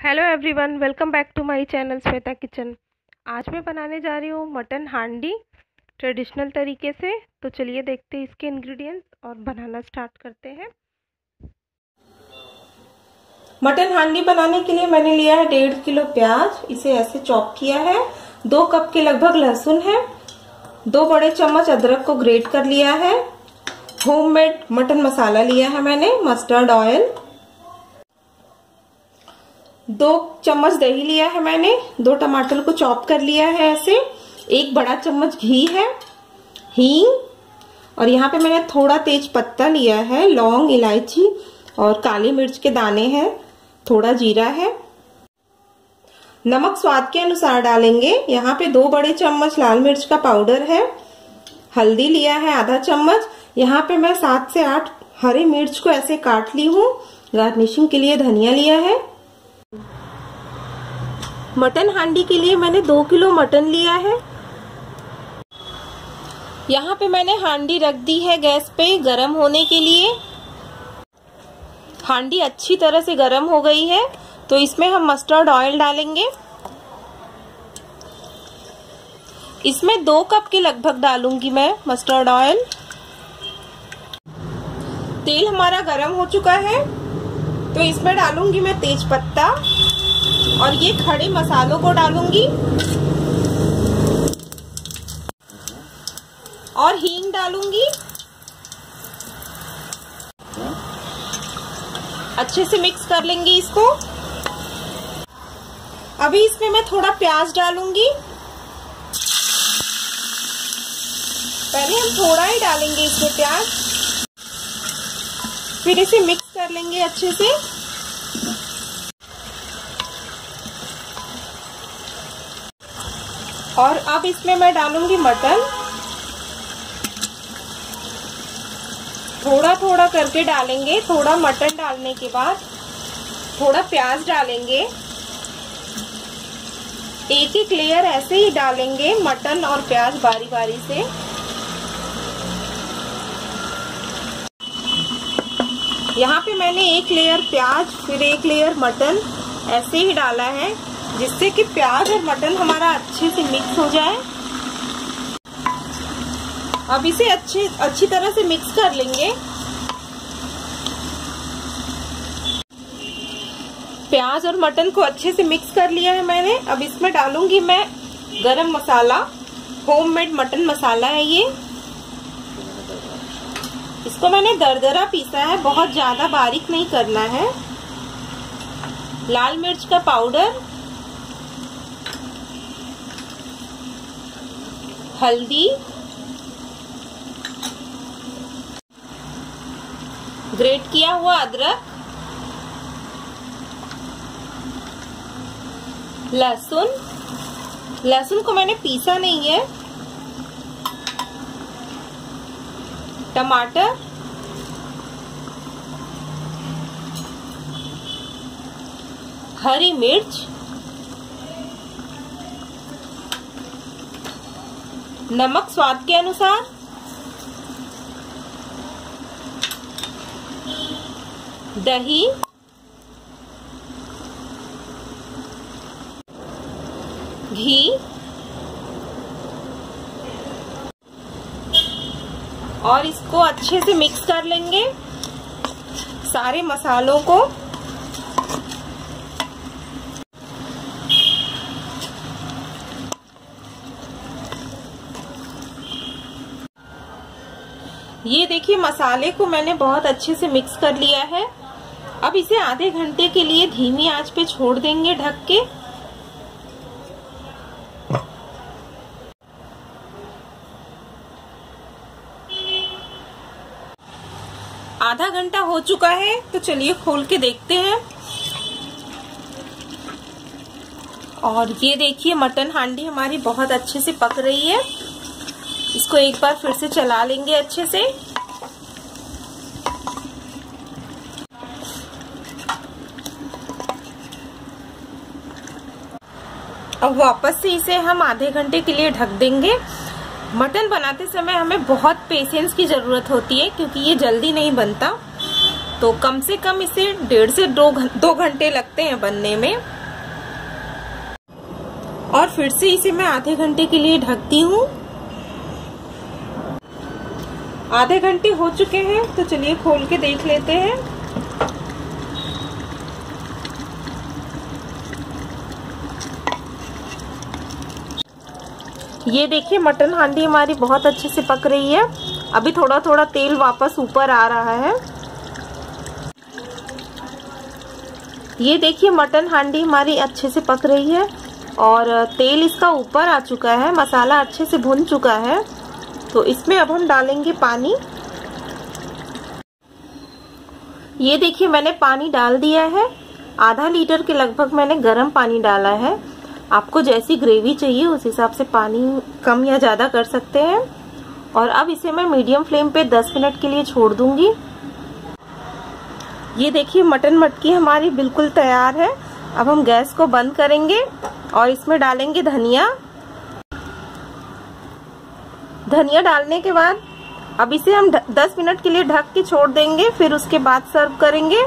Hello everyone welcome back to my channel Shweta kitchen आज मैं बनाने जा रही हूँ मटन हांडी ट्रेडिशनल तरीके से। तो चलिए देखते हैं इसके इंग्रेडिएंट्स और बनाना स्टार्ट करते हैं। मटन हांडी बनाने के लिए मैंने लिया है डेढ़ किलो प्याज। इसे ऐसे चॉप किया है। दो कप के लगभग लहसुन है। दो बड़े चम्मच अदरक को ग्रेट कर लिया है। होममेड मटन मसाला लिया है मैंने, मस्टर्ड ऑयल। दो चम्मच दही लिया है मैंने, दो टमाटर को चॉप कर लिया है ऐसे। एक बड़ा चम्मच घी है, हींग, और यहाँ पे मैंने थोड़ा तेज पत्ता लिया है, लौंग, इलायची और काली मिर्च के दाने हैं, थोड़ा जीरा है। नमक स्वाद के अनुसार डालेंगे। यहाँ पे दो बड़े चम्मच लाल मिर्च का पाउडर है, हल्दी लिया है आधा चम्मच। यहाँ पे मैं सात से आठ हरी मिर्च को ऐसे काट ली हूँ। गार्निशिंग के लिए धनिया लिया है। मटन हांडी के लिए मैंने दो किलो मटन लिया है। यहाँ पे मैंने हांडी रख दी है गैस पे गरम होने के लिए। हांडी अच्छी तरह से गरम हो गई है तो इसमें हम मस्टर्ड ऑयल डालेंगे। इसमें दो कप के लगभग डालूँगी मैं मस्टर्ड ऑयल तेल हमारा गरम हो चुका है। तो इसमें डालूँगी मैं तेज पत्ता और ये खड़े मसालों को डालूँगी। और हींग डालूँगी। अच्छे से मिक्स कर लेंगे इसको। अभी इसमें मैं थोड़ा प्याज डालूँगी। पहले हम थोड़ा ही डालेंगे इसमें प्याज। फिर इसे मिक्स कर लेंगे अच्छे से। और अब इसमें मैं डालूँगी मटन। थोड़ा थोड़ा करके डालेंगे, थोड़ा मटन डालने के बाद, थोड़ा प्याज डालेंगे। एक एक लेयर ऐसे ही डालेंगे मटन और प्याज बारी बारी से। यहाँ पे मैंने एक लेयर प्याज, फिर एक लेयर मटन ऐसे ही डाला है, जिससे कि प्याज और मटन हमारा अच्छे से मिक्स हो जाए। अब इसे अच्छे, अच्छी तरह से मिक्स कर लेंगे। प्याज और मटन को अच्छे से मिक्स कर लिया है मैंने। अब इसमें डालूँगी मैं गरम मसाला होममेड मटन मसाला है ये। इसको मैंने दरदरा पीसा है, बहुत ज़्यादा बारीक नहीं करना है। लाल मिर्च का पाउडर, हल्दी, ग्रेट किया हुआ अदरक, लहसुन। लहसुन को मैंने पीसा नहीं है। टमाटर। हरी मिर्च। नमक स्वाद के अनुसार। दही। घी। और इसको अच्छे से मिक्स कर लेंगे। सारे मसालों को। ये देखिए, मसाले को मैंने बहुत अच्छे से मिक्स कर लिया है। अब इसे आधे घंटे के लिए धीमी आँच पे छोड़ देंगे ढक के। आधा घंटा हो चुका है तो चलिए खोल के देखते हैं। और ये देखिए, मटन हांडी हमारी बहुत अच्छे से पक रही है। इसको एक बार फिर से चला लेंगे अच्छे से। अब वापस से इसे हम आधे घंटे के लिए ढक देंगे। मटन बनाते समय हमें बहुत पेशेंस की ज़रूरत होती है, क्योंकि ये जल्दी नहीं बनता। तो कम से कम इसे डेढ़ से दो दो घंटे लगते हैं बनने में। और फिर से इसे मैं आधे घंटे के लिए ढकती हूँ। आधे घंटे हो चुके हैं तो चलिए खोल के देख लेते हैं। ये देखिए, मटन हांडी हमारी बहुत अच्छे से पक रही है। अभी थोड़ा थोड़ा तेल वापस ऊपर आ रहा है। ये देखिए, मटन हांडी हमारी अच्छे से पक रही है और तेल इसका ऊपर आ चुका है, मसाला अच्छे से भुन चुका है। तो इसमें अब हम डालेंगे पानी। ये देखिए, मैंने पानी डाल दिया है। आधा लीटर के लगभग मैंने गर्म पानी डाला है। आपको जैसी ग्रेवी चाहिए, उस हिसाब से पानी कम या ज़्यादा कर सकते हैं। और अब इसे मैं मीडियम फ्लेम पे 10 मिनट के लिए छोड़ दूँगी। ये देखिए, मटन मटकी हमारी बिल्कुल तैयार है। अब हम गैस को बंद करेंगे और इसमें डालेंगे धनिया। धनिया डालने के बाद अब इसे हम 10 मिनट के लिए ढक के छोड़ देंगे, फिर उसके बाद सर्व करेंगे।